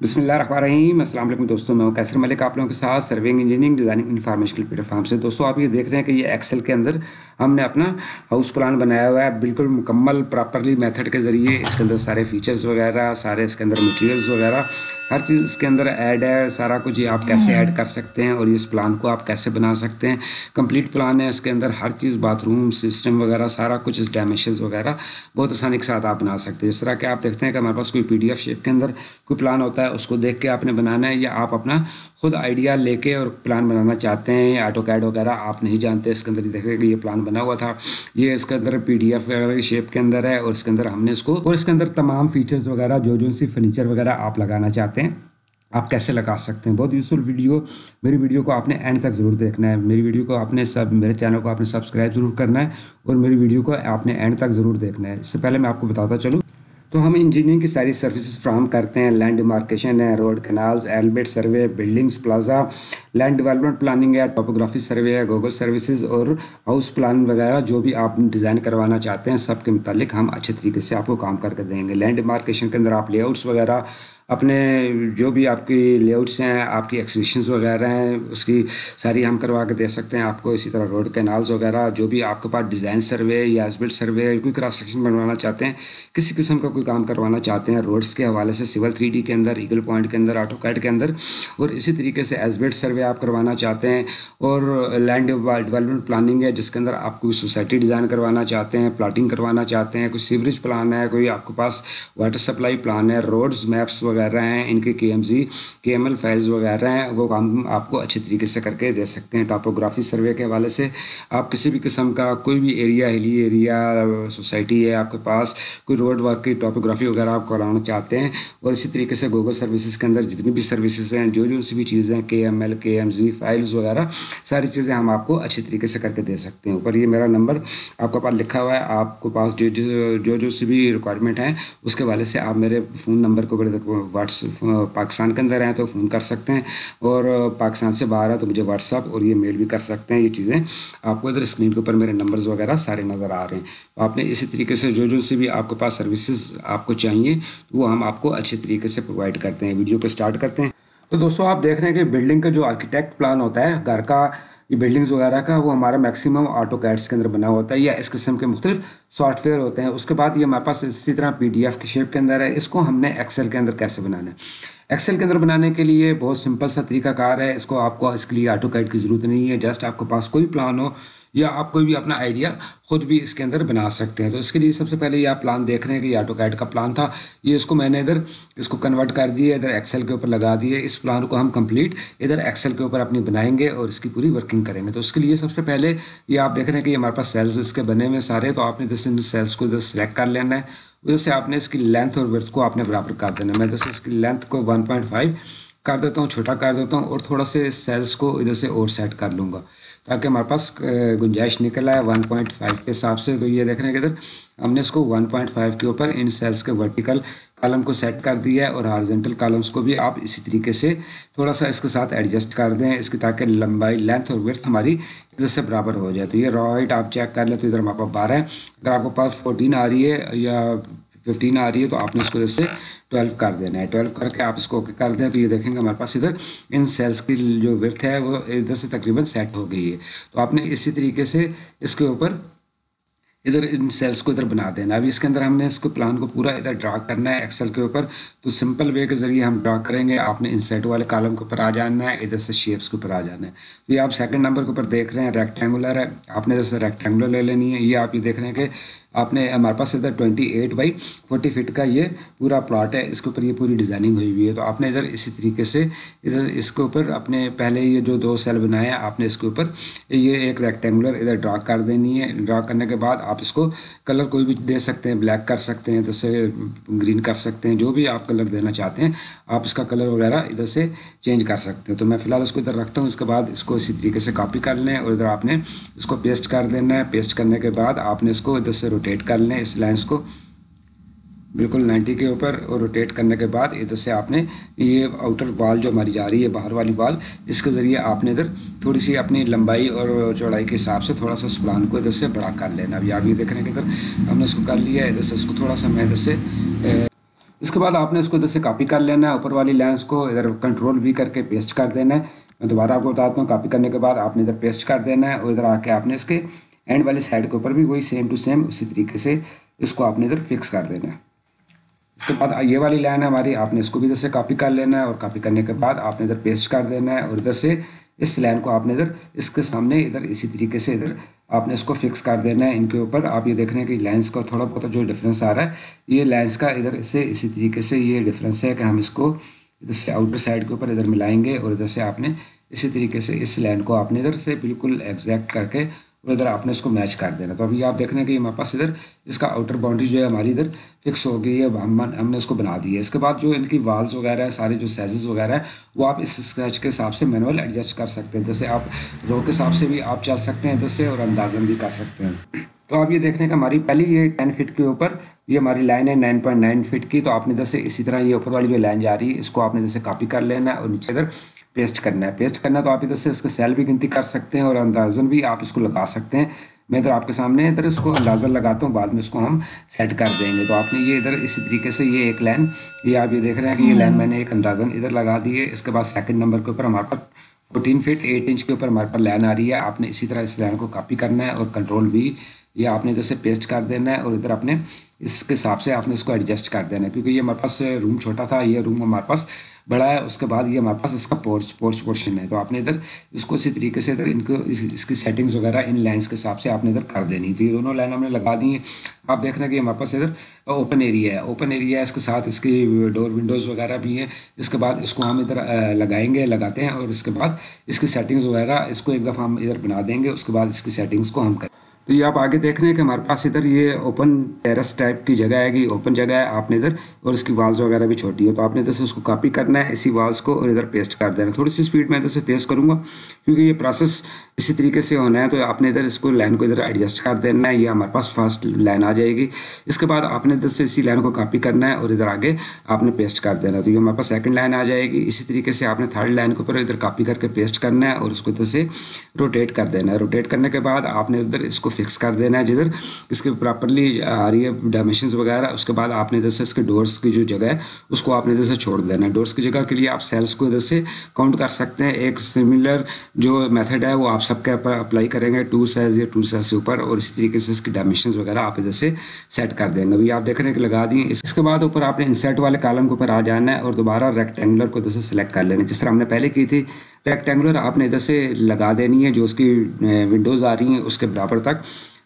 बिस्मिल्लाहिर्रहमानिर्रहीम। अस्सलाम वालेकुम दोस्तों, मैं कैसर मलिक, आप लोगों के साथ serving engineering designing information platform से। दोस्तों, आप ये देख रहे हैं कि ये एक्सेल के अंदर हमने अपना हाउस प्लान बनाया हुआ है, बिल्कुल मुकम्मल प्रॉपरली मेथड के ज़रिए। इसके अंदर सारे फीचर्स वगैरह, सारे इसके अंदर मटेरियल्स वगैरह, हर चीज़ इसके अंदर ऐड है, सारा कुछ ये आप कैसे ऐड कर सकते हैं और इस प्लान को आप कैसे बना सकते हैं। कंप्लीट प्लान है इसके अंदर, हर चीज़ बाथरूम सिस्टम वगैरह, सारा कुछ इस डायमेंशन वगैरह बहुत आसानी के साथ आप बना सकते हैं। जिस तरह के आप देखते हैं कि हमारे पास कोई पी शेप के अंदर कोई प्लान होता है उसको देख के आपने बनाना है, या आप अपना खुद आइडिया लेके और प्लान बनाना चाहते हैं, या ऑटो कैड वगैरह आप नहीं जानते इसके अंदर देखें कि ये प्लान बना हुआ था। ये इसके अंदर पी डी एफ़ वगैरह की शेप के अंदर है और इसके अंदर हमने इसको, और इसके अंदर तमाम फीचर्स वगैरह जो जो सी फर्नीचर वगैरह आप लगाना चाहते हैं, आप कैसे लगा सकते हैं? बहुत यूज़फुल वीडियो मेरी वीडियो को आपने एंड तक ज़रूर देखना है। मेरी वीडियो को आपने सब, मेरे चैनल को आपने सब्सक्राइब ज़रूर करना है और मेरी वीडियो को आपने एंड तक ज़रूर देखना है। इससे पहले मैं आपको बताता चलूँ। तो हम इंजीनियरिंग की सारी सर्विसेज़ फ्राहम करते हैं लैंड मार्केशन है road canals एलबेट survey buildings plaza land development planning है टोपोग्राफी सर्वे है गूगल सर्विसेज़ और हाउस प्लान वगैरह जो भी आप डिज़ाइन करवाना चाहते हैं सब के मुतालिक हम अच्छे तरीके से आपको काम करके देंगे। लैंड मार्केशन के अंदर आप लेआउट्स वगैरह अपने जो भी आपकी लेआउट्स हैं, आपकी एक्सबिशंस वगैरह हैं, उसकी सारी हम करवा के दे सकते हैं आपको इसी तरह रोड कैनाल्स वगैरह, जो भी आपके पास डिज़ाइन सर्वे या एसबिल्ट सर्वे कोई क्रॉस सेक्शन बनवाना चाहते हैं, किसी किस्म का कोई काम करवाना चाहते हैं रोड्स के हवाले से सिविल थ्री के अंदर ईगल पॉइंट के अंदर ऑटो कैट के अंदर, और इसी तरीके से एसबिल्ट सर्वे आप करवाना चाहते हैं, और लैंड डेवलपमेंट प्लानिंग है, जिसके अंदर आप कोई सोसाइटी डिज़ाइन करवाना चाहते हैं प्लाटिंग करवाना चाहते हैं, कोई सीवरेज प्लान है, कोई आपके पास वाटर सप्लाई प्लान है रोड्स मैप्स वगैरह हैं, इनके के एम जी के एम एल फाइल्स वगैरह हैं, वो काम आपको अच्छे तरीके से करके दे सकते हैं। टॉपोग्राफी सर्वे के हवाले से आप किसी भी किस्म का कोई भी एरिया हिली एरिया सोसाइटी है आपके पास, कोई रोड वर्क की टॉपोग्राफी वगैरह आप कराना चाहते हैं, और इसी तरीके से गूगल सर्विसेज़ के अंदर जितनी भी सर्विसेज़ हैं, जो जो सी भी चीज़ें K M L K M G files वगैरह, सारी चीज़ें हम आपको अच्छे तरीके से करके दे सकते हैं। ऊपर ये मेरा नंबर आपके पास लिखा हुआ है, आपके पास जो जो जो सी भी रिक्वायरमेंट है, उसके वाले से आप मेरे फ़ोन नंबर को व्हाट्स पाकिस्तान के अंदर हैं तो फ़ोन कर सकते हैं। और पाकिस्तान से बाहर है तो मुझे व्हाट्सअप और ये मेल भी कर सकते हैं, ये चीज़ें। आपको इधर स्क्रीन के ऊपर मेरे नंबर्स वगैरह सारे नज़र आ रहे हैं। तो आपने इसी तरीके से जो जो से भी आपके पास सर्विसेज़ आपको चाहिए तो वो हम आपको अच्छे तरीके से प्रोवाइड करते हैं वीडियो को स्टार्ट करते हैं। तो दोस्तों, आप देख रहे हैं कि बिल्डिंग का जो आर्किटेक्ट प्लान होता है, घर का ये बिल्डिंग्स वगैरह का, वो हमारा मैक्सिमम ऑटो कैट्स के अंदर बना होता है या इस किस्म के मुख्तलिफ़ सॉफ्टवेयर होते हैं। उसके बाद ये हमारे पास इसी तरह पी डी एफ़ के शेप के अंदर है। इसको हमने एक्सेल के अंदर कैसे बनाना है? एक्सेल के अंदर बनाने के लिए बहुत सिंपल सा तरीका कार है। इसको आपको इसके लिए ऑटो कैट की ज़रूरत नहीं है। जस्ट आपके पास कोई प्लान हो या आप कोई भी अपना आइडिया खुद भी इसके अंदर बना सकते हैं। तो इसके लिए सबसे पहले ये आप प्लान देख रहे हैं कि ऑटो कैड का प्लान था। ये इसको मैंने इधर, इसको कन्वर्ट कर दिया, इधर एक्सेल के ऊपर लगा दिए इस प्लान को हम कंप्लीट इधर एक्सेल के ऊपर अपनी बनाएँगे और इसकी पूरी वर्किंग करेंगे। तो उसके लिए सबसे पहले ये आप देख रहे हैं कि हमारे पास सेल्स इसके बने हुए सारे। तो आपने जैसे इन सेल्स को इधर सेलेक्ट कर लेना है। उधर से आपने इसकी लेंथ और वर्थ को आपने बराबर कर देना है। मैं जैसे इसकी लेंथ को वन कर देता हूँ, छोटा कर देता हूँ और थोड़ा से सेल्स को इधर से और सेट कर लूँगा। ताकि हमारे पास गुंजाइश निकल आए 1.5 के हिसाब से। तो ये देख रहे हैं कि इधर, हमने इसको 1.5 के ऊपर इन सेल्स के वर्टिकल कॉलम को सेट कर दिया है और हार्जेंटल कॉलम्स को भी आप इसी तरीके से थोड़ा सा इसके साथ एडजस्ट कर दें, इसकी ताकि लंबाई लेंथ और वर्थ हमारी इधर से बराबर हो जाए। तो ये राइट आप चेक कर लें तो इधर हमारे पास बारह है। अगर आपके पास फोर्टीन आ रही है या फिफ्टीन आ रही है तो आपने इसको जैसे ट्वेल्व कर देना है। ट्वेल्व करके आप इसको ओके कर दें तो ये देखेंगे हमारे पास इधर, इन सेल्स की जो विर्थ है, वो इधर से तकरीबन सेट हो गई है। तो आपने इसी तरीके से इसके ऊपर इधर इन सेल्स को इधर बना देना अभी इसके अंदर हमने इसको प्लान को पूरा इधर ड्रा करना है एक्सेल के ऊपर। तो सिंपल वे के ज़रिए हम ड्रा करेंगे। आपने इंसेट वाले कॉलम के ऊपर आ जाना है, इधर से शेप्स के ऊपर आ जाना है। तो ये आप सेकंड नंबर के ऊपर देख रहे हैं रेक्टेंगुलर है। आपने जैसे रेक्टेंगुलर ले लेनी है। ये आप ये देख रहे हैं कि आपने हमारे पास इधर twenty eight by forty feet का ये पूरा प्लॉट है, इसके ऊपर ये पूरी डिज़ाइनिंग हुई हुई है। तो आपने इधर इसी तरीके से इधर इसके ऊपर अपने पहले ये जो दो सेल बनाए हैं, आपने इसके ऊपर ये एक रेक्टेंगुलर इधर ड्रा कर देनी है। ड्रा करने के बाद आप इसको कलर कोई भी दे सकते हैं ब्लैक कर सकते हैं, जैसे ग्रीन कर सकते हैं, जो भी आप कलर देना चाहते हैं, आप इसका कलर वगैरह इधर से चेंज कर सकते हैं। तो मैं फ़िलहाल इसको इधर रखता हूँ, इसके बाद इसको इसी तरीके से कॉपी कर लें और इधर आपने इसको पेस्ट कर देना है। पेस्ट करने के बाद आपने इसको इधर से कर लें इस लाइन्स को। बिल्कुल 90 के ऊपर और रोटेट करने के बाद इधर से आपने ये आउटर वाल जो हमारी जा रही है, बाहर वाली वाल इसके ज़रिए आपने इधर थोड़ी सी अपनी लंबाई और चौड़ाई के हिसाब से थोड़ा सा प्लान को इधर से बड़ा कर लेना। अभी आप ये देख रहे हैं कि इधर हमने इसको कर लिया है, इधर से इसको थोड़ा सा मैं इधर से इसके बाद आपने इसको इधर से कॉपी कर लेना है ऊपर वाली लेंस को, इधर कंट्रोल वी करके पेस्ट कर देना है। मैं दोबारा आपको बताता हूँ कॉपी करने के बाद आपने इधर पेस्ट कर देना है और इधर आके आपने इसके एंड वाली साइड के ऊपर भी वही सेम टू सेम उसी तरीके से इसको आपने इधर फिक्स कर देना है। इसके बाद ये वाली लाइन है हमारी, आपने इसको भी इधर से कॉपी कर लेना है और कॉपी करने के बाद आपने इधर पेस्ट कर देना है और इधर से इस लाइन को आपने इधर, इसके सामने इधर इसी तरीके से इधर आपने इसको फिक्स कर देना है। इनके ऊपर आप ये देख रहे हैं कि लाइंस का थोड़ा बहुत जो डिफरेंस आ रहा है, ये लाइंस का इधर से इसी तरीके से ये डिफरेंस है कि हम इसको इधर से आउटर साइड के ऊपर इधर मिलाएँगे और इधर से आपने इसी तरीके से इस लाइन को आपने इधर से बिल्कुल एग्जैक्ट करके इधर आपने इसको मैच कर देना। तो अभी आप देख रहे हैं कि हमारे पास इधर, इसका आउटर बाउंड्री जो है हमारी इधर फिक्स हो गई है। हम, हमने इसको बना दी है। इसके बाद जो इनकी वाल्स वगैरह है, सारे जो साइजेस वगैरह है, वो आप इस स्क्रैच के हिसाब से मैनुअल एडजस्ट कर सकते हैं। जैसे आप रो के हिसाब से भी आप चल सकते हैं, जैसे, और अंदाजन भी कर सकते हैं। तो आप ये देखने का हमारी पहली ये टेन फिट के ऊपर ये हमारी लाइन है नाइन पॉइंट नाइन फिट की। तो आपने जैसे इसी तरह ये ऊपर वाली जो लाइन जा रही है, इसको आपने जैसे कॉपी कर लेना है और नीचे इधर पेस्ट करना है। पेस्ट करना है तो आप इधर से इसके सेल भी गिनती कर सकते हैं और अंदाजन भी आप इसको लगा सकते हैं। मैं इधर आपके सामने इधर इसको अंदाज़ा लगाता हूँ बाद में इसको हम सेट कर देंगे। तो आपने ये इधर इसी तरीके से ये एक लाइन ये आप ये देख रहे हैं कि ये लाइन हम्म। मैंने एक अंदाजन इधर लगा दी है। इसके बाद सेकंड नंबर के ऊपर हमारे पास फोर्टीन फीट एट इंच के ऊपर हमारे पास लाइन आ रही है। आपने इसी तरह इस लाइन को कॉपी करना है और कंट्रोल भी ये आपने इधर से पेस्ट कर देना है और इधर अपने इसके हिसाब से आपने इसको एडजस्ट कर देना है। क्योंकि ये हमारे पास रूम छोटा था ये रूम हमारे पास है उसके बाद ये हमारे पास इसका पोर्च पोर्च पोर्शन है। तो आपने इधर इसको इसी तरीके से इधर इनको इस, इसकी सेटिंग्स वगैरह इन लाइन्स के हिसाब से आपने इधर कर देनी तो ये दोनों लाइन हमने लगा दी हैं। आप देख रहे हैं कि हमारे पास इधर ओपन एरिया है। ओपन एरिया है इसके साथ इसकी डोर विंडोज़ वगैरह भी हैं। इसके बाद इसको हम इधर लगाएँगे लगाते हैं और इसके बाद इसकी सेटिंग्स वगैरह इसको एक दफ़ा हम इधर बना देंगे। उसके बाद इसकी सेटिंग्स को हम करें तो ये आप आगे देख रहे हैं कि हमारे पास इधर ये ओपन टेरस टाइप की जगह है कि ओपन जगह है आपने इधर, और इसकी वाल्स वगैरह भी छोटी है। तो आपने इधर से उसको कॉपी करना है, इसी वाल्स को और इधर पेस्ट कर देना। थोड़ी सी स्पीड में इधर से तेज़ करूँगा, क्योंकि ये प्रोसेस इसी तरीके से होना है तो आपने इधर इसको लाइन को इधर एडजस्ट कर देना है, ये हमारे पास फ़र्स्ट लाइन आ जाएगी। इसके बाद आपने इधर से इसी लाइन को कॉपी करना है और इधर आगे आपने पेस्ट कर देना है तो ये हमारे पास सेकंड लाइन आ जाएगी। इसी तरीके से आपने थर्ड लाइन के ऊपर इधर कॉपी करके पेस्ट करना है और उसको इधर से रोटेट कर देना है। रोटेट करने के बाद आपने इधर इसको फिक्स कर देना है, जिधर इसके प्रॉपरली आ रही है डायमेंशन वगैरह, उसके बाद आपने इधर से इसके डोर्स की जो जगह है, उसको आपने इधर से छोड़ देना है। डोर्स की जगह के लिए आप सेल्स को इधर से काउंट कर सकते हैं। एक सिमिलर जो मेथड है, वो आप सबके अप्लाई करेंगे टू साइज़ या टू साइज़ से ऊपर, और इसी तरीके से इसकी डायमेंशन वगैरह आप इधर से सेट कर देंगे। अभी आप देख रहे हैं कि लगा दिए इसके बाद ऊपर आपने इंसर्ट वाले कॉलम के ऊपर आ जाना है, और दोबारा रेक्टेंगुलर को इधर से सिलेक्ट कर लेना जिस तरह हमने पहले की थी रेक्टेंगुलर आपने इधर से लगा देनी है, जो उसकी विंडोज़ आ रही हैं, उसके बराबर तक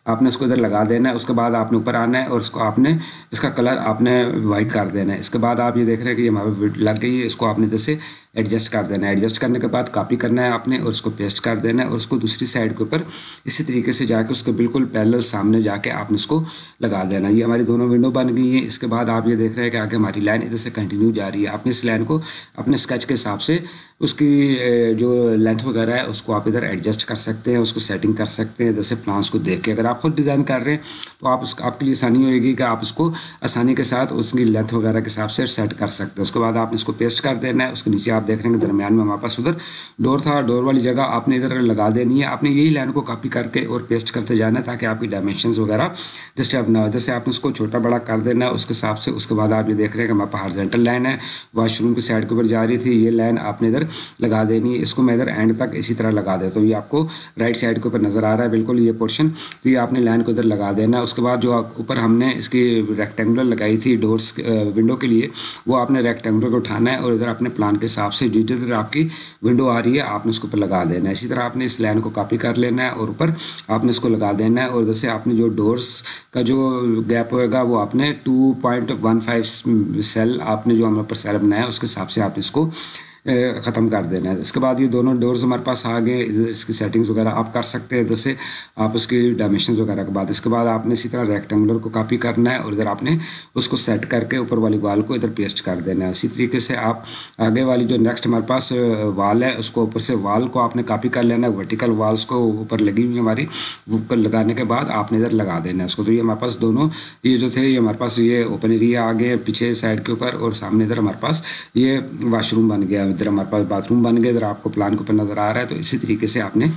आपने उसको इधर लगा देना है। उसके बाद आपने ऊपर आना है, और उसको आपने, इसका कलर आपने वाइट कर देना है। इसके बाद आप ये देख रहे हैं कि ये हमारे लग गई है, इसको आपने इधर से एडजस्ट कर देना है। एडजस्ट करने के बाद कॉपी करना है आपने और उसको पेस्ट कर देना है और उसको दूसरी साइड के ऊपर इसी तरीके से जाके उसके बिल्कुल पैरेलल सामने जाके आपने उसको लगा देना ये हमारी दोनों विंडो बन गई हैं। इसके बाद आप ये देख रहे हैं कि आगे हमारी लाइन इधर से कंटिन्यू जा रही है। आपने इस लाइन को अपने स्केच के हिसाब से उसकी जो लेंथ वगैरह है, उसको आप इधर एडजस्ट कर सकते हैं, उसको सेटिंग कर सकते हैं। जैसे प्लान्स को देख के अगर आप खुद डिज़ाइन कर रहे हैं तो आप उसका आपके लिए आसानी होगी कि आप उसको आसानी के साथ उसकी लेंथ वगैरह के हिसाब से सेट कर सकते हैं। उसके बाद आपने इसको पेस्ट कर देना है, उसके नीचे आप देख रहे हैं दरमियान में हमारे पास उधर। डोर था, डोर वाली जगह आपने इधर लगा देनी है, आपने यही लाइन को कॉपी करके और पेस्ट करते जाना है ताकि आपकी डायमेंशन वगैरह डिस्टर्ब ना हो। जैसे आपने उसको छोटा बड़ा कर देना है उसके हिसाब से उसके बाद आप ये देख रहे हैं कि हमारे पास हार्जेंटल लाइन है वॉशरूम की साइड के ऊपर जा रही थी, ये लाइन आपने इधर लगा देनी है। इसको मैं इधर एंड तक इसी तरह लगा देता हूँ। ये आपको राइट साइड के ऊपर नज़र आ रहा है, बिल्कुल ये पोर्शन तो ये आपने लाइन को इधर लगा देना है। उसके बाद जो ऊपर हमने इसकी रेक्टेंगुलर लगाई थी डोर्स विंडो के लिए, वो आपने रेक्टेंगुलर को उठाना है और इधर अपने प्लान के हिसाब से जिधर आपकी विंडो आ रही है, आपने उसके ऊपर लगा देना है। इसी तरह आपने इस लाइन को कॉपी कर लेना है और ऊपर आपने इसको लगा देना है और जैसे आपने जो डोर्स का जो गैप होएगा, वो आपने two point one five cell आपने जो हमारे ऊपर सेल बनाया है, उसके हिसाब से आप इसको ख़त्म कर देना है। इसके बाद ये दोनों डोर्स हमारे पास आ गए। इसकी सेटिंग्स वगैरह आप कर सकते हैं। इधर से आप उसकी डायमेंशन वगैरह के बाद। इसके बाद आपने इसी तरह रेक्टेंगुलर को कॉपी करना है और इधर आपने उसको सेट करके ऊपर वाली वाल को इधर पेस्ट कर देना है। इसी तरीके से आप आगे वाली जो नेक्स्ट हमारे पास वाल है, उसको ऊपर से वाल को आपने कॉपी कर लेना है। वर्टिकल वाल्स को ऊपर लगी हुई हमारी, ऊपर लगाने के बाद आपने इधर लगा देना है उसको तो ये हमारे पास दोनों, ये जो थे, ये हमारे पास ये ओपन एरिया आ गए पीछे साइड के ऊपर और सामने इधर हमारे पास ये वाशरूम बन गया इधर हमारे पास बाथरूम बन गए, इधर आपको प्लान के ऊपर नज़र आ रहा है तो इसी तरीके से आपने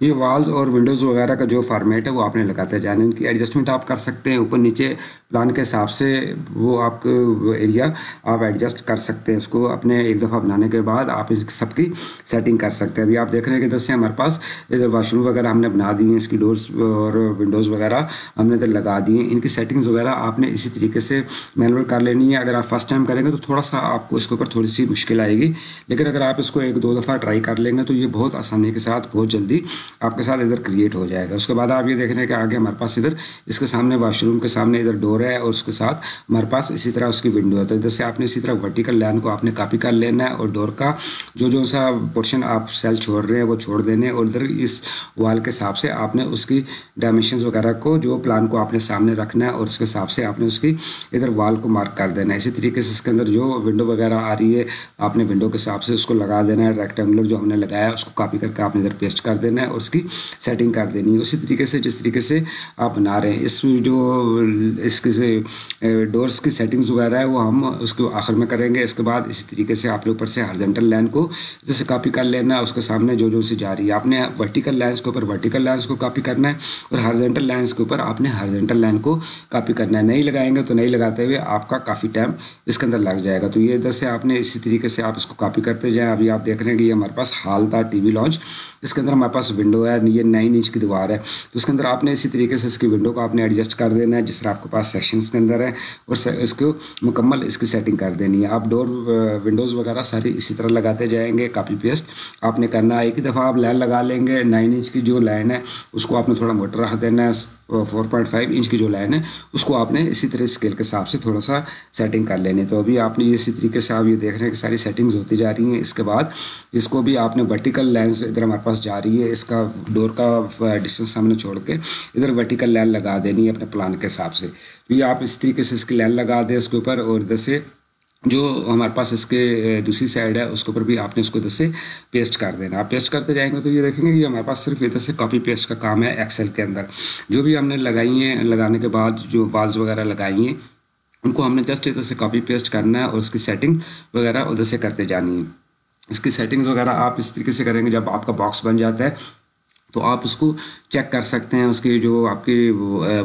ये वाल्स और विंडोज़ वगैरह का जो फॉर्मेट है, वो आपने लगाते जाना इनकी एडजस्टमेंट आप कर सकते हैं। ऊपर नीचे प्लान के हिसाब से वो आपको एरिया आप एडजस्ट कर सकते हैं उसको अपने एक दफ़ा बनाने के बाद आप इस सबकी सेटिंग कर सकते हैं। अभी आप देख रहे हैं कि इधर से हमारे पास इधर वाशरूम वगैरह हमने बना दिए हैं, इसकी डोर्स और विंडोज़ वगैरह हमने इधर लगा दिए इनकी सेटिंग्स वगैरह आपने इसी तरीके से मैनुअल कर लेनी है। अगर आप फ़र्स्ट टाइम करेंगे तो थोड़ा सा आपको इसके ऊपर थोड़ी सी मुश्किल आएगी। लेकिन अगर आप इसको एक दो दफ़ा ट्राई कर लेंगे तो ये बहुत आसानी के साथ बहुत जल्दी आपके साथ इधर क्रिएट हो जाएगा। उसके बाद आप ये देख रहे हैं कि आगे हमारे पास इधर, इसके सामने वाशरूम के सामने इधर डोर है और उसके साथ हमारे पास इसी तरह उसकी विंडो है। तो इधर से आपने इसी तरह वर्टिकल लाइन को आपने कॉपी कर लेना है और डोर का जो जो सा पोर्शन आप सेल छोड़ रहे हैं, वो छोड़ देने और इधर इस वाल के हिसाब से आपने उसकी डायमेंशन वगैरह को, जो प्लान को आपने सामने रखना है और उसके हिसाब से आपने उसकी इधर वाल को मार्क कर देना है। इसी तरीके से इसके अंदर जो विंडो वगैरह आ रही है, आपने विंडो के हिसाब से उसको लगा देना है रेक्टेंगुलर जो हमने लगाया है, उसको कॉपी करके आपने इधर पेस्ट कर देना है और उसकी सेटिंग कर देनी है। उसी तरीके से, जिस तरीके से आप बना रहे हैं। इस जो इसके से डोर्स की सेटिंग्स वगैरह है, वो हम उसको आखिर में करेंगे। इसके बाद इसी तरीके से आपके ऊपर से हॉरिजॉन्टल लाइन को जैसे कॉपी कर लेना उसके सामने जो जो सी जा रही है। आपने वर्टिकल लाइन्स के ऊपर वर्टिकल लाइन्स को कॉपी करना है और हॉरिजॉन्टल लाइन्स के ऊपर आपने हॉरिजॉन्टल लाइन को कॉपी करना है। नहीं लगाएँगे तो नहीं लगाते हुए आपका काफ़ी टाइम इसके अंदर लग जाएगा। तो ये इधर से आपने इसी तरीके से आप इसको कॉपी करते जाएँ। अभी आप देख रहे हैं कि ये हमारे पास हाल था टी लॉन्च इसके अंदर हमारे पास विंडो है, ये नाइन इंच की दीवार है। तो उसके अंदर आपने इसी तरीके से इसकी विंडो को आपने एडजस्ट कर देना है, जिस तरह आपके पास सेक्शन के अंदर है, और इसको मुकम्मल इसकी सेटिंग कर देनी है। आप डोर विंडोज़ वगैरह सारी इसी तरह लगाते जाएँगे कापी पेस्ट आपने करना है। एक ही दफ़ा आप लाइन लगा लेंगे नाइन इंच की जो लाइन है, उसको आपने थोड़ा मोटर रख देना है फोर पॉइंट फाइव इंच की जो लाइन है, उसको आपने इसी तरह स्केल के हिसाब से थोड़ा सा सेटिंग कर लेनी तो अभी आपने इसी तरीके से आप ये देख रहे हैं कि सारी सेटिंग्स होती जा रही हैं। इसके बाद इसको भी आपने वर्टिकल लाइन इधर हमारे पास जा रही है, इसका डोर का डिस्टेंस सामने छोड़ के इधर वर्टिकल लाइन लगा देनी है अपने प्लान के हिसाब से। तो ये आप इस तरीके से इसकी लाइन लगा दें इसके ऊपर और इधर से जो हमारे पास इसके दूसरी साइड है, उसके ऊपर भी आपने इसको इधर से पेस्ट कर देना। आप पेस्ट करते जाएँगे तो ये देखेंगे कि हमारे पास सिर्फ़ इधर से कॉपी पेस्ट का काम है एक्सेल के अंदर। जो भी हमने लगाई हैं, लगाने के बाद जो वाल्स वगैरह लगाई हैं, उनको हमने जस्ट इधर से कॉपी पेस्ट करना है और उसकी सेटिंग वगैरह उधर से करते जानी है। इसकी सेटिंग्स वगैरह आप इस तरीके से करेंगे जब आपका बॉक्स बन जाता है तो आप उसको चेक कर सकते हैं, उसकी जो आपकी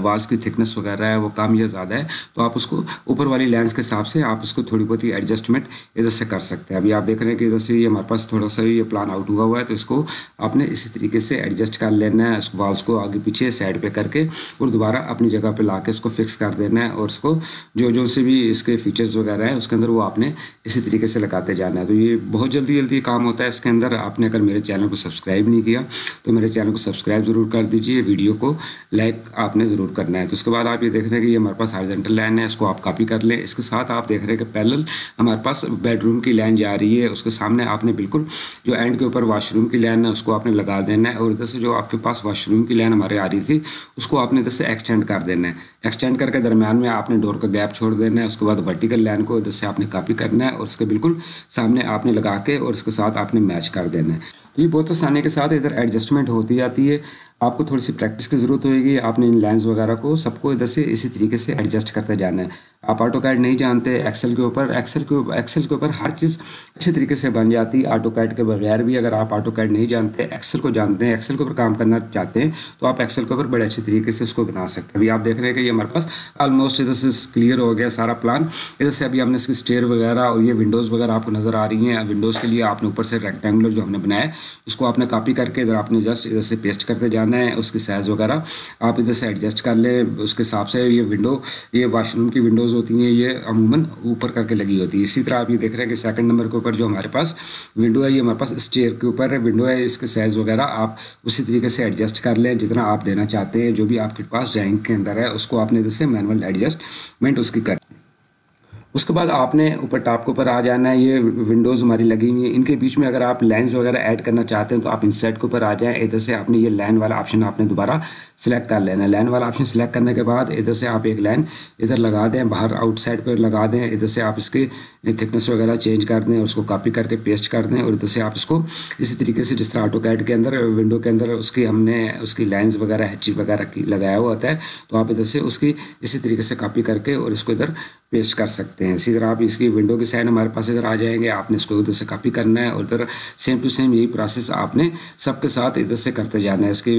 वाल्स की थिकनेस वगैरह है, वो कम या ज़्यादा है तो आप उसको ऊपर वाली लेंस के हिसाब से आप उसको थोड़ी बहुत ही एडजस्टमेंट इधर से कर सकते हैं। अभी आप देख रहे हैं कि इधर से ये हमारे पास थोड़ा सा ये प्लान आउट हुआ हुआ है तो इसको आपने इसी तरीके से एडजस्ट कर लेना है उस वाल्स को आगे पीछे साइड पर करके और दोबारा अपनी जगह पर ला इसको फिक्स कर देना है और उसको जो जो से भी इसके फीचर्स वगैरह हैं, उसके अंदर वो आपने इसी तरीके से लगाते जाना है। तो ये बहुत जल्दी जल्दी काम होता है, इसके अंदर आपने अगर मेरे चैनल को सब्सक्राइब नहीं किया तो मेरे चैनल को सब्सक्राइब ज़रूर कर दीजिए, वीडियो को लाइक आपने ज़रूर करना है। तो उसके बाद आप ये देख रहे हैं कि ये हमारे पास हार्जेंटल लाइन है, इसको आप कॉपी कर लें। इसके साथ आप देख रहे हैं कि पैरल हमारे पास बेडरूम की लाइन जा रही है। उसके सामने आपने बिल्कुल जो एंड के ऊपर वाशरूम की लाइन है, उसको आपने लगा देना है। और इधर से जो आपके पास वाशरूम की लाइन हमारे आ रही थी, उसको आपने इधर से एक्सटेंड कर देना है। एक्सटेंड करके दरमियान में आपने डोर का गैप छोड़ देना है। उसके बाद वर्टिकल लाइन को इधर से आपने कॉपी करना है और उसके बिल्कुल सामने आपने लगा के और इसके साथ आपने मैच कर देना है। तो ये बहुत आसानी के साथ इधर एडजस्टमेंट होती जाती है। आपको थोड़ी सी प्रैक्टिस की ज़रूरत होगी आपने इन लाइन्स वगैरह को सबको इधर से इसी तरीके से एडजस्ट करते जाना है। आप ऑटो कैड नहीं जानते एक्सेल के ऊपर एक्सेल के एक्सेल के ऊपर हर चीज़ अच्छे तरीके से बन जाती है। ऑटो कैड के बगैर भी अगर आप ऑटो कैड नहीं जानते एक्सेल को जानते हैं एक्सेल के ऊपर काम करना चाहते हैं तो आप एक्सेल के ऊपर बड़े अच्छे तरीके से उसको बना सकते हैं। अभी आप देख रहे हैं कि ये हमारे पास ऑलमोस्ट इधर से क्लियर हो गया सारा प्लान इधर से अभी हमने इसकी स्टेयर वगैरह और ये विंडोज़ वगैरह आपको नज़र आ रही हैं। विंडोज़ के लिए आपने ऊपर से रेक्टेंगुलर जो हमने बनाया उसको आपने कापी करके इधर आपने जस्ट इधर से पेस्ट करते जाना है, उसकी साइज़ वगैरह आप इधर से एडजस्ट कर लें। उसके हिसाब से ये विंडो ये वाशरूम की विंडोज़ होती हैं, ये अमूमन ऊपर करके लगी होती है। इसी तरह आप ये देख रहे हैं कि सेकंड नंबर के ऊपर जो हमारे पास विंडो है, ये हमारे पास स्टेयर के ऊपर विंडो है, इसके साइज़ वगैरह आप उसी तरीके से एडजस्ट कर लें, जितना आप देना चाहते हैं, जो भी आपके पास ड्राइंग के अंदर है, उसको आपने जैसे मैनुअल एडजस्टमेंट उसकी कर उसके बाद आपने ऊपर टॉप के ऊपर आ जाना है, ये विंडोज़ हमारी लगी हुई है। इनके बीच में अगर आप लेंस वगैरह ऐड करना चाहते हैं तो आप इंसर्ट के ऊपर आ जाएँ। इधर से आपने ये लाइन वाला ऑप्शन आपने दोबारा सिलेक्ट कर लेना है। लाइन वाला ऑप्शन सिलेक्ट करने के बाद इधर से आप एक लाइन इधर लगा दें, बाहर आउटसाइड पर लगा दें। इधर से आप इसकी थिकनेस वगैरह चेंज कर दें, उसको कॉपी करके पेस्ट कर दें और इधर से आप इसको इसी तरीके से जिस तरह ऑटो कैड के अंदर विंडो के अंदर उसकी हमने, उसकी लाइन्स वगैरह हैची वगैरह की लगाया हुआ होता है तो आप इधर से उसकी इसी तरीके से कॉपी करके और इसको इधर पेस्ट कर सकते हैं। इसी तरह आप इसकी विंडो की साइड हमारे पास इधर आ जाएँगे। आपने इसको इधर से कॉपी करना है और इधर सेम टू सेम यही प्रोसेस आपने सबके साथ इधर से करते जाना है। इसके,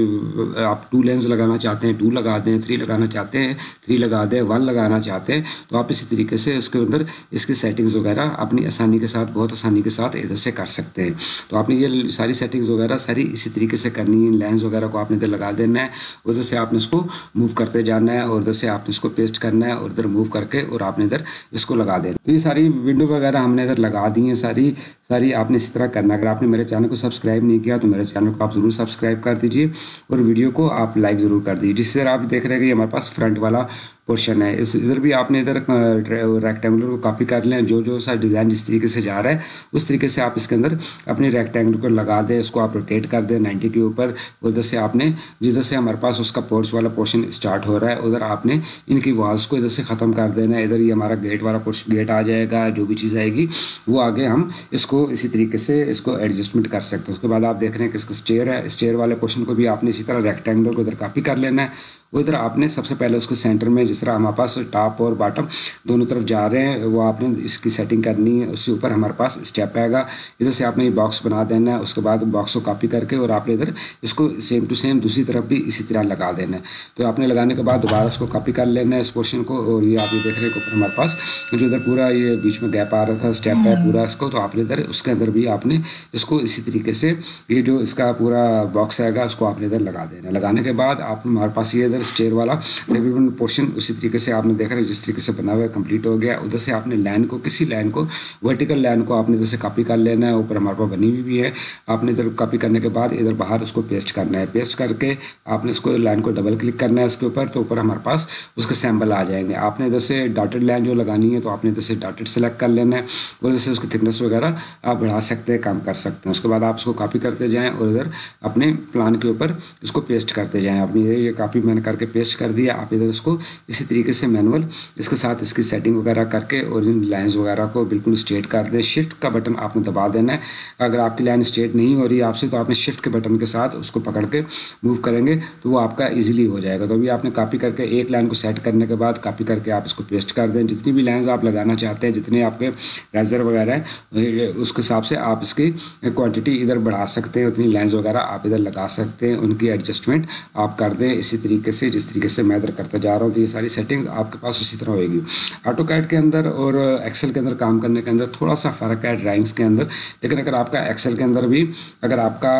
आप टू लेंस लगाना चाहते हैं टू लगा दें थ्री लगाना चाहते हैं थ्री लगा दें वन लगाना चाहते हैं तो आप इसी तरीके से इसके अंदर इसकी सेटिंग्स वगैरह अपनी आसानी के साथ, बहुत आसानी के साथ इधर से कर सकते हैं। तो आपने ये सारी सेटिंग्स वगैरह सारी इसी तरीके से करनी है। लेंस वगैरह को आपने इधर लगा देना है, उधर से आपने इसको मूव करते जाना है और उधर से आपने इसको पेस्ट करना है और इधर मूव करके और आपने इधर, इसको लगा देना तो ये सारी विंडो वगैरह हमने इधर लगा दी है, सारी सारी आपने इसी तरह करना। अगर आपने मेरे चैनल को सब्सक्राइब नहीं किया तो मेरे चैनल को आप ज़रूर सब्सक्राइब कर दीजिए और वीडियो को आप लाइक ज़रूर कर दीजिए। जिससे आप देख रहे हैं कि हमारे पास फ्रंट वाला पोर्शन है। इस इधर भी आपने इधर रेक्टेंगुलर को कॉपी कर लें, जो जो सा डिज़ाइन जिस तरीके से जा रहा है, उस तरीके से आप इसके अंदर अपने रेक्टेंगुलर को लगा दें, इसको आप रोटेट कर दें नाइन्टी के ऊपर। उधर से आपने, जिधर से हमारे पास उसका पोर्स वाला पोर्शन स्टार्ट हो रहा है, उधर आपने इनकी वॉल्स को इधर से ख़त्म कर देना है। इधर ही हमारा गेट वाला पोर्शन गेट आ जाएगा, जो भी चीज़ आएगी, वो आगे हम इसको इसी तरीके से इसको एडजस्टमेंट कर सकते हैं। उसके बाद आप देख रहे हैं कि इसका स्टेयर है स्टेयर वाले पोर्शन को भी आपने इसी तरह रेक्टेंगुलर को इधर कॉपी कर लेना है। उधर आपने सबसे पहले उसको सेंटर में, जिस तरह हमारे पास टॉप और बॉटम दोनों तरफ़ जा रहे हैं, वो आपने इसकी सेटिंग करनी है। उसके ऊपर हमारे पास स्टेप आएगा। इधर से आपने ये बॉक्स बना देना है, उसके बाद बॉक्स को कॉपी करके और आपने इधर इसको सेम टू सेम दूसरी तरफ़ भी इसी तरह लगा देना है। तो आपने लगाने के बाद दोबारा उसको कॉपी कर लेना है इस पोर्शन को और ये आप ये देख रहे हैं ऊपर हमारे पास जो इधर पूरा ये बीच में गैप आ रहा था स्टेप है पूरा इसको तो आपने इधर उसके अंदर भी आपने इसको इसी तरीके से ये जो इसका पूरा बॉक्स आएगा, उसको आपने इधर लगा देना लगाने के बाद आप हमारे पास ये इधर स्टेयर वाला तकरीबन पोर्शन उसी तरीके से आपने देखा, जिस तरीके से बना हुआ है कंप्लीट हो गया। उधर से आपने लाइन को, किसी लाइन को वर्टिकल लाइन को आपने इधर से कॉपी कर लेना है। ऊपर हमारे पास बनी हुई भी है। आपने इधर कॉपी करने के बाद इधर बाहर उसको पेस्ट करना है। पेस्ट करके आपने इसको लाइन को डबल क्लिक करना है इसके ऊपर तो ऊपर हमारे पास उसके सैम्बल आ जाएँगे। आपने इधर से डॉटेड लाइन जो लगानी है तो आपने इधर से डॉटेड सेलेक्ट कर लेना है। और इधर से उसकी थिकनेस वगैरह आप बढ़ा सकते हैं, काम कर सकते हैं। उसके बाद आप उसको कॉपी करते जाएँ और इधर अपने प्लान के ऊपर इसको पेस्ट करते जाएँ। अपनी ये कॉपी मैंने करके पेस्ट कर दिया। आप इधर इसको इसी तरीके से मैनुअल इसके साथ इसकी सेटिंग वगैरह करके और इन लाइन्स वगैरह को बिल्कुल स्ट्रेट कर दें। शिफ्ट का बटन आपने दबा देना है। अगर आपकी लाइन स्ट्रेट नहीं हो रही आपसे तो आपने शिफ्ट के बटन के साथ उसको पकड़ के मूव करेंगे तो वो आपका ईजिली हो जाएगा। तो अभी आपने कापी करके एक लाइन को सेट करने के बाद कापी करके आप इसको पेस्ट कर दें। जितनी भी लाइन्स आप लगाना चाहते हैं, जितने आपके रेजर वगैरह हैं, उसके हिसाब से आप इसकी क्वान्टिटी इधर बढ़ा सकते हैं। उतनी लाइन्स वगैरह आप इधर लगा सकते हैं। उनकी एडजस्टमेंट आप कर दें। इसी तरीके से जिस तरीके से मैं इधर करता जा रहा हूँ तो ये सारी सेटिंग आपके पास उसी तरह होएगी। ऑटो कैड के अंदर और एक्सेल के अंदर काम करने के अंदर थोड़ा सा फ़र्क है ड्राइंग्स के अंदर, लेकिन अगर आपका एक्सेल के अंदर भी अगर आपका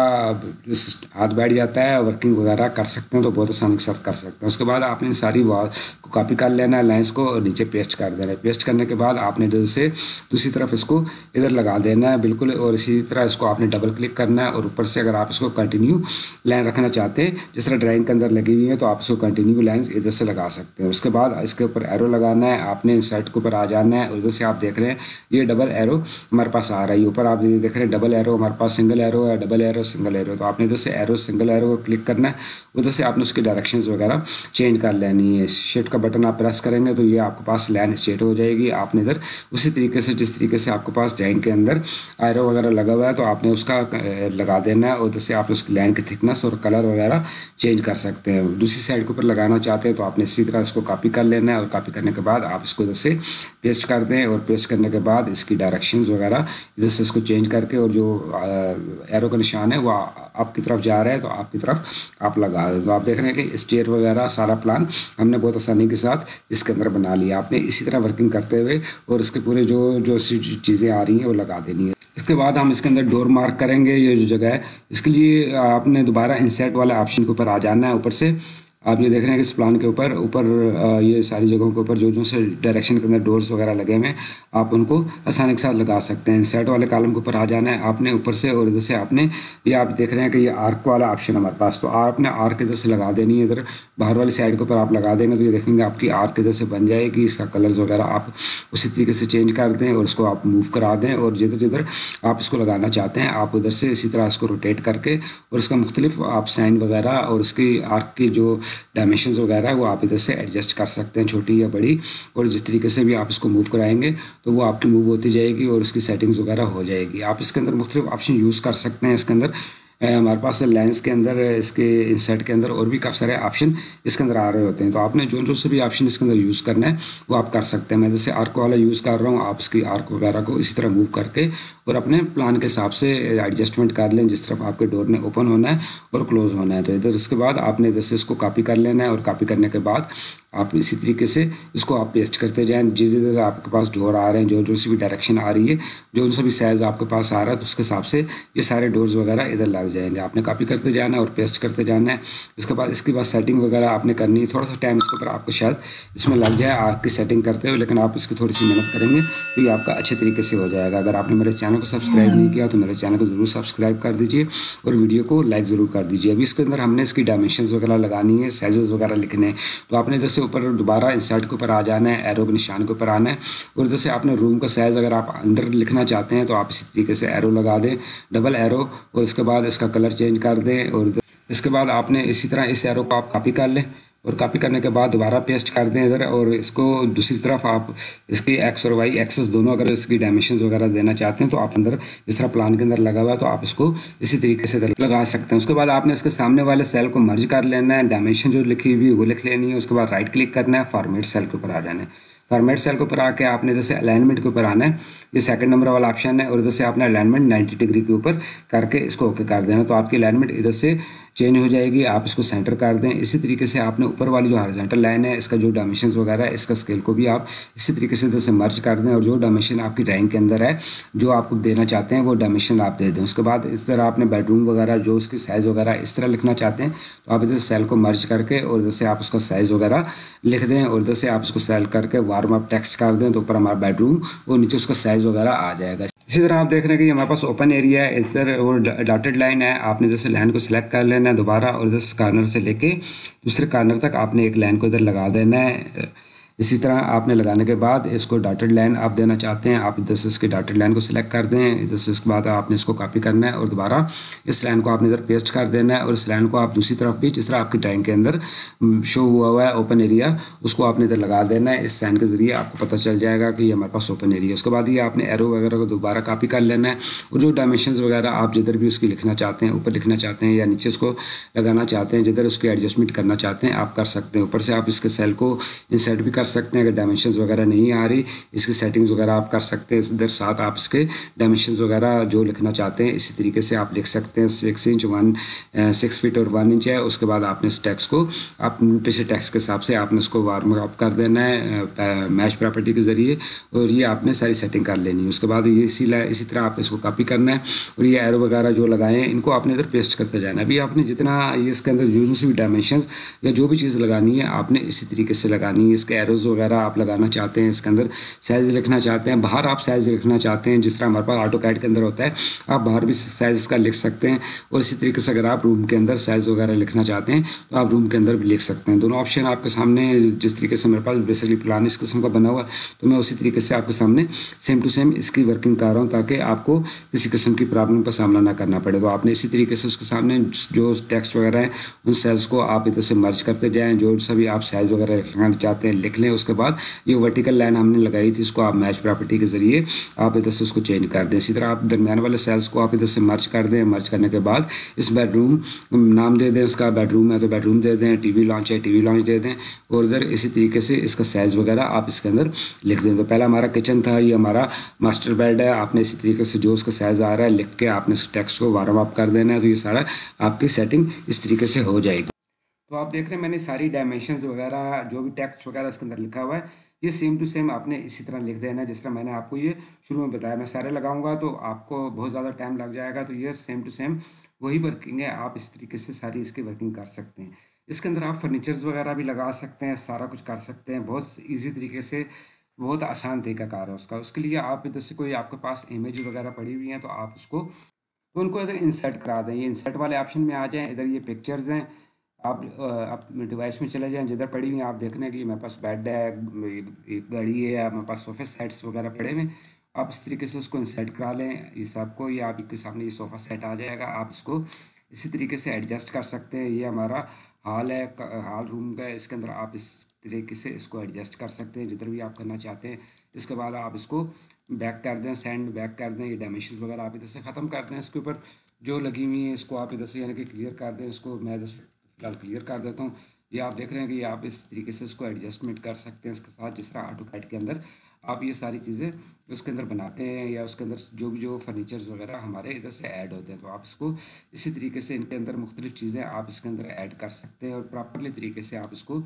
हाथ बैठ जाता है वर्किंग वगैरह कर सकते हैं तो बहुत आसानी के साथ कर सकते हैं। उसके बाद आपने सारी वॉल को कॉपी कर लेना है लाइन्स को और नीचे पेस्ट कर देना। है पेस्ट करने के बाद आपने इधर से दूसरी तरफ़ इसको इधर लगा देना है, बिल्कुल, और इसी तरह इसको आपने डबल क्लिक करना है, और ऊपर से अगर आप इसको कंटिन्यू लाइन रखना चाहते हैं, जिस तरह ड्राइंग के अंदर लगी हुई है तो आप इसको कंटिन्यू लाइन इधर से लगा सकते हैं। उसके बाद इसके ऊपर एरो लगाना है, आपने सेट के ऊपर आ जाना है, उधर से आप देख रहे हैं, ये डबल एरो हमारे पास आ रहा है। ऊपर आप देख रहे हैं डबल एरो हमारे पास सिंगल एरो है डबल एरो सिंगल एरो तो आपने इधर से एरो सिंगल एरो को क्लिक करना है, उधर से आपने उसकी डायरेक्शन वगैरह चेंज कर लेनी है। शिफ्ट का बटन आप प्रेस करेंगे तो ये आपके पास लाइन स्ट्रेट हो जाएगी। आपने इधर उसी तरीके से, जिस तरीके से आपके पास ड्राइंग के अंदर एरो वगैरह लगा हुआ है तो आपने उसका लगा देना है, उधर से आप उसकी लाइन की थिकनेस और कलर वगैरह चेंज कर सकते हैं। दूसरी साइड के ऊपर लगाना चाहते हैं तो आपने इसी तरह इसको कॉपी कर लेना है और कॉपी करने के बाद आप इसको इधर से पेस्ट कर दें और पेस्ट करने के बाद इसकी डायरेक्शंस वगैरह इधर से इसको चेंज करके और जो एरो का निशान है वो आपकी तरफ़ जा रहा है तो आपकी तरफ़ आप लगा दें। तो आप देख रहे हैं कि स्टेयर वगैरह सारा प्लान हमने बहुत आसानी के साथ इसके अंदर बना लिया। आपने इसी तरह वर्किंग करते हुए और इसके पूरे जो जो चीज़ें आ रही हैं वो लगा देनी है। इसके बाद हम इसके अंदर डोर मार्क करेंगे, ये जो जगह है। इसके लिए आपने दोबारा इंसर्ट वाले ऑप्शन के ऊपर आ जाना है, ऊपर से आप ये देख रहे हैं कि इस प्लान के ऊपर ऊपर ये सारी जगहों के ऊपर जो जो से डायरेक्शन के अंदर डोर्स वगैरह लगे हुए हैं, आप उनको आसानी के साथ लगा सकते हैं। सेट वाले कॉलम के ऊपर आ जाना है, आपने ऊपर से और इधर से आपने, ये आप देख रहे हैं कि ये आर्क वाला ऑप्शन हमारे पास। तो आपने आर्क इधर से लगा देनी है, इधर बाहर वाली साइड के ऊपर आप लगा देंगे तो ये देखेंगे आपकी आर्क इधर से बन जाएगी, इसका कलर्स वगैरह आप उसी तरीके से चेंज कर दें और उसको आप मूव करा दें और जिधर जिधर आप इसको लगाना चाहते हैं, आप उधर से इसी तरह इसको रोटेट करके और इसका मुख्तलिफ़ आप साइन वगैरह और उसकी आर्क की जो डायमेंशन वगैरह वो आप इधर से एडजस्ट कर सकते हैं, छोटी या बड़ी, और जिस तरीके से भी आप इसको मूव कराएँगे तो वो आपकी मूव होती जाएगी और उसकी सेटिंग्स वगैरह हो जाएगी। आप इसके अंदर मुख्तलिफ़ ऑप्शन यूज़ कर सकते हैं, इसके अंदर हमारे पास लेंस के अंदर, इसके इंसर्ट के अंदर और भी काफ़ी सारे ऑप्शन इसके अंदर आ रहे होते हैं। तो आपने जो जो से भी ऑप्शन इसके अंदर यूज़ करना है, वो आप कर सकते हैं। मैं जैसे आर्क वाला यूज़ कर रहा हूँ, आप इसकी आर्क वगैरह को इसी तरह मूव करके और अपने प्लान के हिसाब से एडजस्टमेंट कर लें, जिस तरफ़ आपके डोर ने ओपन होना है और क्लोज होना है। तो इधर इसके बाद आपने इधर से इसको कॉपी कर लेना है और कॉपी करने के बाद आप इसी तरीके से इसको आप पेस्ट करते जाएँ। जिधर जिधर आपके पास डोर आ रहे हैं, जो जो सी भी डायरेक्शन आ रही है, जो सा भी साइज़ आपके पास आ रहा है तो उसके हिसाब से ये सारे डोर्स वगैरह इधर लग जाएँगे। आपने कॉपी करते जाना है और पेस्ट करते जाना है। इसके बाद इसके बाद सेटिंग वगैरह आपने करनी है। थोड़ा सा टाइम इसके ऊपर आपको शायद इसमें लग जाए आपकी सेटिंग करते हो लेकिन आप इसकी थोड़ी सी मेहनत करेंगे तो ये आपका अच्छे तरीके से हो जाएगा। अगर आपने मेरे चैनल को सब्सक्राइब नहीं किया तो मेरे चैनल को ज़रूर सब्सक्राइब कर दीजिए और वीडियो को लाइक ज़रूर कर दीजिए। अभी इसके अंदर हमने इसकी डायमेंशन वगैरह लगानी है साइजेस वगैरह लिखने हैं। तो आपने इधर से ऊपर दोबारा इंसर्ट के ऊपर आ जाना है एरो के निशान के ऊपर आना है। और इधर से आपने रूम का साइज़ अगर आप अंदर लिखना चाहते हैं तो आप इसी तरीके से एरो लगा दें डबल एरो और इसके बाद इसका कलर चेंज कर दें, और इसके बाद आपने इसी तरह इस एरो को आप कापी कर लें। और कॉपी करने के बाद दोबारा पेस्ट कर दें इधर और इसको दूसरी तरफ़ आप इसकी एक्स और वाई एक्सेस दोनों अगर इसकी डायमेंशन वगैरह देना चाहते हैं तो आप अंदर इस तरह प्लान के अंदर लगा हुआ है तो आप इसको इसी तरीके से लगा सकते हैं। उसके बाद आपने इसके सामने वाले सेल को मर्ज कर लेना है। डायमेंशन जो लिखी हुई वो लिख लेनी है। उसके बाद राइट क्लिक करना है फॉर्मेट सेल के ऊपर आ जाना है। फॉर्मेट सेल के ऊपर आके आपने इधर से अलाइनमेंट के ऊपर आना है। ये सेकंड नंबर वाला ऑप्शन है और इधर से आपने अलाइनमेंट 90 डिग्री के ऊपर करके इसको ओके कर देना तो आपकी अलाइनमेंट इधर से चेंज हो जाएगी, आप इसको सेंटर कर दें। इसी तरीके से आपने ऊपर वाली जो हॉरिजॉन्टल लाइन है, इसका जो डायमेंशन वगैरह है इसका स्केल को भी आप इसी तरीके से इधर से मर्ज कर दें और जो डायमेंशन आपकी ड्राइंग के अंदर है, जो आपको देना चाहते हैं, वो डायमेंशन आप दे दें। उसके बाद इस तरह आपने बेडरूम वगैरह, जो उसकी साइज़ वगैरह इस तरह लिखना चाहते हैं तो आप इधर सेल को मर्ज करके और इधर से आप उसका साइज़ वगैरह लिख दें और इधर से आप उसको सेल करके वार्म अप टेक्स्ट कर दें तो ऊपर हमारा बेडरूम और नीचे उसका साइज़ वगैरह आ जाएगा। इसी तरह आप देख रहे हैं कि हमारे पास ओपन एरिया है, इधर वो डॉटेड लाइन है, आपने जैसे लाइन को सिलेक्ट कर लेना है दोबारा और इधर कार्नर से लेके दूसरे कार्नर तक आपने एक लाइन को इधर लगा देना है। इसी तरह आपने लगाने के बाद इसको डाटेड लाइन आप देना चाहते हैं, आप इधर से इसके डाटेड लाइन को सिलेक्ट कर दें, इधर से इसके बाद आपने इसको कॉपी करना है और दोबारा इस लाइन को आपने इधर पेस्ट कर देना है और इस लाइन को आप दूसरी तरफ़ भी जिस तरह आपकी ड्राइंग के अंदर शो हुआ हुआ है ओपन एरिया उसको आपने इधर लगा देना है। इस लाइन के ज़रिए आपको पता चल जाएगा कि ये हमारे पास ओपन एरिया उसके बाद ये आपने एरो वगैरह को दोबारा कॉपी कर लेना है और जो डायमेंशन वगैरह आप जिधर भी उसकी लिखना चाहते हैं, ऊपर लिखना चाहते हैं या नीचे उसको लगाना चाहते हैं, जिधर उसकी एडजस्टमेंट करना चाहते हैं, आप कर सकते हैं। ऊपर से आप इसके सेल को इंसर्ट भी कर सकते हैं। अगर डायमेंशन वगैरह नहीं आ रही, इसकी सेटिंग्स वगैरह आप कर सकते हैं। इधर साथ आप इसके डायमेंशन वगैरह जो लिखना चाहते हैं, इसी तरीके से आप लिख सकते हैं। Six inch one six feet और वन इंच है। उसके बाद आपने इस टैक्स को, आप पिछले टैक्स के हिसाब से आपने उसको वार्म अप कर देना है मैच प्रॉपर्टी के ज़रिए। और ये आपने सारी सेटिंग कर लेनी है। उसके बाद ये इसी इसी तरह आपने इसको कॉपी करना है। और ये एरो वगैरह जो लगाए हैं, इनको आपने इधर पेस्ट करते जाना है। अभी आपने जितना ये इसके अंदर जो भी डायमेंशन या जो भी चीज़ लगानी है, आपने इसी तरीके से लगानी है। इसके एरोज वगैरह आप लगाना चाहते हैं इसके अंदर साइज़ लिखना चाहते हैं, बाहर आप साइज़ लिखना चाहते हैं, जिस तरह हमारे पास ऑटो कैड के अंदर होता है, आप बाहर भी साइज़ इसका लिख सकते हैं और इसी तरीके से अगर आप रूम के अंदर साइज़ वगैरह लिखना चाहते हैं तो आप रूम के अंदर भी लिख सकते हैं। दोनों ऑप्शन आपके सामने, जिस तरीके से मेरे पास बेसिकली प्लान इस किस्म का बना हुआ तो मैं उसी तरीके से आपके सामने सेम टू सेम इसकी वर्किंग कर रहा हूँ, ताकि आपको किसी किस्म की प्रॉब्लम का सामना ना करना पड़े। तो आपने इसी तरीके से उसके सामने जो टेक्स्ट वगैरह हैं, उन सेल्स को आप इधर से मर्ज करते जाएँ, जो सभी आप साइज़ वगैरह लिखना चाहते हैं, लिख लें। उसके बाद ये वर्टिकल वर्टिकल लाइन हमने लगाई थी इसको आप मैच प्रॉपर्टी के ज़रिए आप इधर से उसको चेंज कर दें। इसी तरह आप दरमियान वाले सेल्स को आप इधर से मर्च कर दें। मर्च करने के बाद इस बेडरूम नाम दे दें इसका बेडरूम है तो बेडरूम दे दें टीवी लॉन्च है टीवी लॉन्च दे दें और इधर इसी तरीके से इसका साइज़ वगैरह आप इसके अंदर लिख दें। तो पहला हमारा किचन था, ये हमारा मास्टर बेड है। आपने इसी तरीके से जो उसका साइज़ आ रहा है लिख के आपने इस टेक्स्ट को वार्म अप कर देना है तो ये सारा आपकी सेटिंग इस तरीके से हो जाएगी। तो आप देख रहे हैं, मैंने सारी डायमेंशंस वगैरह, जो भी टेक्स्ट वगैरह इसके अंदर लिखा हुआ है, ये सेम टू सेम आपने इसी तरह लिख देना है, जिस तरह मैंने आपको ये शुरू में बताया। मैं सारे लगाऊँगा तो आपको बहुत ज़्यादा टाइम लग जाएगा तो ये सेम टू सेम वही वर्किंग है, आप इस तरीके से सारी इसकी वर्किंग कर सकते हैं। इसके अंदर आप फर्नीचर्स वगैरह भी लगा सकते हैं, सारा कुछ कर सकते हैं, बहुत ईजी तरीके से, बहुत आसान तरीका कार है उसका। उसके लिए आप इधर से कोई आपके पास इमेज वगैरह पड़ी हुई हैं तो आप उसको तो उनको इधर इंसर्ट करा दें। ये इंसर्ट वाले ऑप्शन में आ जाएँ, इधर ये पिक्चर्स हैं आप आप डिवाइस में चले जाएँ, जिधर पड़ी हुई आप देखने की, मेरे पास बेड है गाड़ी है मेरे पास सोफे सेट्स वगैरह पड़े हुए आप इस तरीके से उसको इंसर्ट करा लें इस आपको या आपके सामने ये सोफ़ा सेट आ जाएगा, आप इसको इसी तरीके से एडजस्ट कर सकते हैं, ये हमारा हॉल है हॉल रूम का इसके अंदर आप इस तरीके से इसको एडजस्ट कर सकते हैं, जिधर भी आप करना चाहते हैं, इसके बाद आप इसको बैक कर दें, सेंड बैक कर दें, ये डायमेंशन वगैरह आप इधर से ख़त्म कर दें, इसके ऊपर जो लगी हुई है, इसको आप इधर से यानी कि क्लियर कर दें, इसको मैं इधर से फ़िलहाल क्लियर कर देता हूँ। ये आप देख रहे हैं कि आप इस तरीके से इसको एडजस्टमेंट कर सकते हैं इसके साथ, जिस तरह ऑटो कैट के अंदर आप ये सारी चीज़ें उसके अंदर बनाते हैं या उसके अंदर जो भी जो फर्नीचर्स वगैरह हमारे इधर से ऐड होते हैं तो आप इसको इसी तरीके से इनके अंदर मुख्तलिफ़ चीज़ें आप इसके अंदर ऐड कर सकते हैं और प्रॉपरली तरीके से आप इसको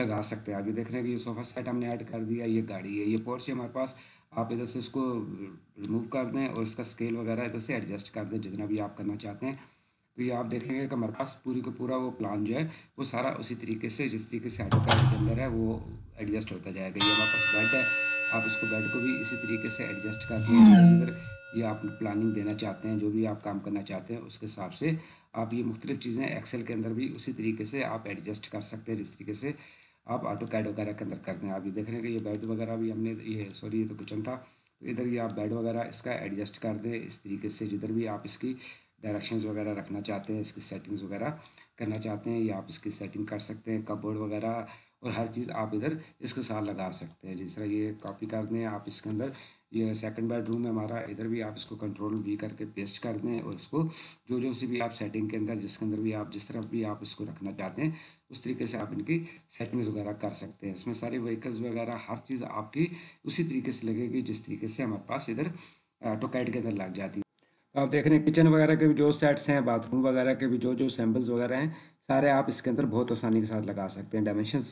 लगा सकते हैं। आप ये देख रहे हैं कि ये सोफ़ा सेट हमने ऐड कर दिया, ये गाड़ी है, ये पोर्च हमारे पास। आप इधर से इसको रिमूव कर दें और इसका स्केल वगैरह इधर से एडजस्ट कर दें जितना भी आप करना चाहते हैं। तो ये आप देखेंगे कि हमारे पास पूरी को पूरा वो प्लान जो है, वो सारा उसी तरीके से, जिस तरीके से ऑटो कैड के अंदर है, वो एडजस्ट होता जाएगा। ये हमारे पास बेड है, आप इसको बेड को भी इसी तरीके से एडजस्ट कर दें अगर ये आप प्लानिंग देना चाहते हैं, जो भी आप काम करना चाहते हैं, उसके हिसाब से आप ये मुख्तलिफ़ चीज़ें एक्सेल के अंदर भी उसी तरीके से आप एडजस्ट कर सकते हैं, जिस तरीके से आप ऑटो कैड वगैरह के अंदर करते हैं आप ये देख रहे हैं कि ये बेड वगैरह भी हमने, ये सॉरी ये तो किचन था। तो इधर ये आप बेड वगैरह इसका एडजस्ट कर दें, इस तरीके से जिधर भी आप इसकी डायरेक्शंस वगैरह रखना चाहते हैं, इसकी सेटिंग्स वगैरह करना चाहते हैं, या आप इसकी सेटिंग कर सकते हैं कपबोर्ड वगैरह और हर चीज़ आप इधर इसके साथ लगा सकते हैं। जिस तरह ये कॉपी कर दें, आप इसके अंदर ये सेकंड बेडरूम है हमारा, इधर भी आप इसको कंट्रोल भी करके पेस्ट कर दें और इसको जो जो सी भी आप सेटिंग के अंदर, जिसके अंदर भी आप, जिस तरह भी आप इसको रखना चाहते हैं, उस तरीके से आप इनकी सेटिंग्स वगैरह कर सकते हैं। इसमें सारे व्हीकल्स वगैरह, हर चीज़ आपकी उसी तरीके से लगेगी, जिस तरीके से हमारे पास इधर टोकैट के अंदर लग जाती है। तो आप देख रहे हैं किचन वगैरह के भी जो सेट्स हैं बाथरूम वगैरह के भी जो जो सैम्पल्स वगैरह हैं, सारे आप इसके अंदर बहुत आसानी के साथ लगा सकते हैं। डायमेंशंस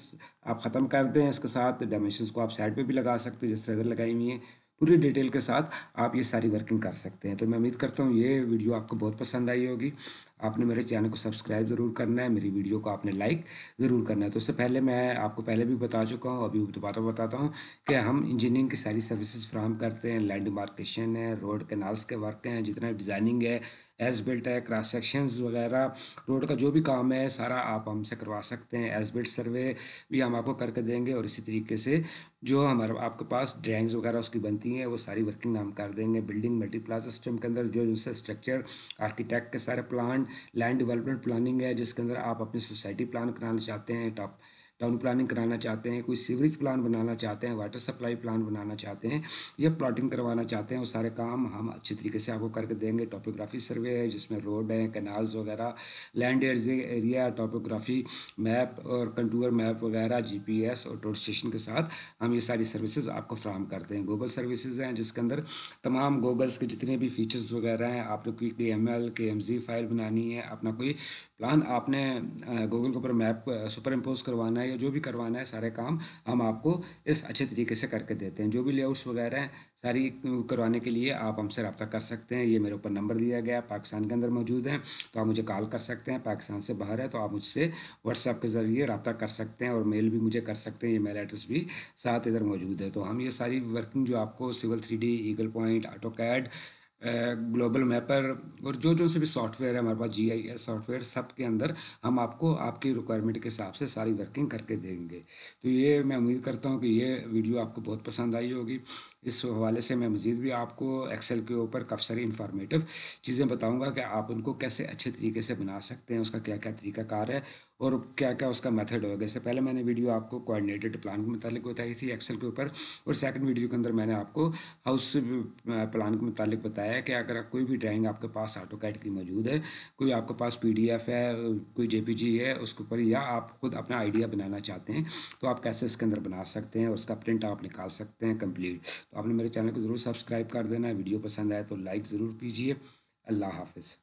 आप ख़त्म कर दें इसके साथ डायमेंशंस को आप साइड पे भी लगा सकते हैं, जिस तरह लगाई हुई है। पूरी डिटेल के साथ आप ये सारी वर्किंग कर सकते हैं। तो मैं उम्मीद करता हूँ ये वीडियो आपको बहुत पसंद आई होगी। आपने मेरे चैनल को सब्सक्राइब ज़रूर करना है, मेरी वीडियो को आपने लाइक ज़रूर करना है। तो उससे पहले मैं आपको पहले भी बता चुका हूँ, अभी दोबारा बताता हूँ कि हम इंजीनियरिंग की सारी सर्विसेज़ फ्राहम करते हैं। लैंड मार्केशन है रोड कैनाल्स के वर्क हैं, जितना डिज़ाइनिंग है एज बिल्ट है क्रॉस सेक्शंस वगैरह। रोड का जो भी काम है, सारा आप हमसे करवा सकते हैं। एज बिल्ट सर्वे भी हम आपको करके देंगे और इसी तरीके से जो हमारे आपके पास ड्राइंग्स वगैरह उसकी बनती हैं, वो सारी वर्किंग हम कर देंगे। बिल्डिंग मल्टीप्लाजा सिस्टम के अंदर जो जैसे स्ट्रक्चर आर्किटेक्ट के सारे प्लान लैंड डेवलपमेंट प्लानिंग है जिसके अंदर आप अपनी सोसाइटी प्लान कराना चाहते हैं टॉप टाउन प्लानिंग कराना चाहते हैं, कोई सीवरेज प्लान बनाना चाहते हैं, वाटर सप्लाई प्लान बनाना चाहते हैं, या प्लॉटिंग करवाना चाहते हैं, वो सारे काम हम अच्छी तरीके से आपको करके देंगे। टोपोग्राफी सर्वे है, जिसमें रोड है, कैनाल्स वगैरह, लैंड एरिया टोपोग्राफी मैप और कंटूर मैप वगैरह जीपीएस और टोल स्टेशन के साथ हम ये सारी सर्विसेज़ आपको फ्राहम करते हैं। गूगल सर्विसेज़ हैं, जिसके अंदर तमाम गूगल्स के जितने भी फीचर्स वगैरह हैं, आपने कोई K M L K M G file बनानी है, अपना कोई प्लान आपने गूगल के ऊपर मैप सुपर इम्पोज करवाना है या जो भी करवाना है, सारे काम हम आपको इस अच्छे तरीके से करके देते हैं। जो भी लेआउट्स वगैरह हैं, सारी करवाने के लिए आप हमसे रब्ता कर सकते हैं। ये मेरे ऊपर नंबर दिया गया है, पाकिस्तान के अंदर मौजूद है। तो आप मुझे कॉल कर सकते हैं, पाकिस्तान से बाहर है तो आप मुझसे व्हाट्सएप के ज़रिए रब्ता कर सकते हैं और मेल भी मुझे कर सकते हैं, ये मेल एड्रेस भी साथ इधर मौजूद है। तो हम ये सारी वर्किंग जो आपको civil three Eagle point AutoCAD global mapper और जो जो से भी सॉफ्टवेयर है, हमारे पास जी आई एस सॉफ्टवेयर सब के अंदर हम आपको आपकी रिक्वायरमेंट के हिसाब से सारी वर्किंग करके देंगे। तो ये मैं उम्मीद करता हूँ कि ये वीडियो आपको बहुत पसंद आई होगी। इस हवाले से मैं मज़ीद भी आपको एक्सेल के ऊपर काफ़ी सारी इन्फॉर्मेटिव चीज़ें बताऊँगा कि आप उनको कैसे अच्छे तरीके से बना सकते हैं, उसका क्या क्या तरीका कार है और क्या क्या उसका मेथड होगा? इससे पहले मैंने वीडियो आपको कोऑर्डिनेटेड प्लान के मुतालिक बताई थी एक्सेल के ऊपर, और सेकंड वीडियो के अंदर मैंने आपको हाउस प्लान के मुतालिक बताया कि अगर कोई भी ड्राइंग आपके पास ऑटो कैट की मौजूद है, कोई आपके पास पीडीएफ है, कोई जेपीजी है, उसके ऊपर या आप खुद अपना आइडिया बनाना चाहते हैं तो आप कैसे इसके अंदर बना सकते हैं, और उसका प्रिंट आप निकाल सकते हैं कंप्लीट तो आपने मेरे चैनल को ज़रूर सब्सक्राइब कर देना। वीडियो पसंद आए तो लाइक ज़रूर कीजिए। अल्लाह हाफिज़।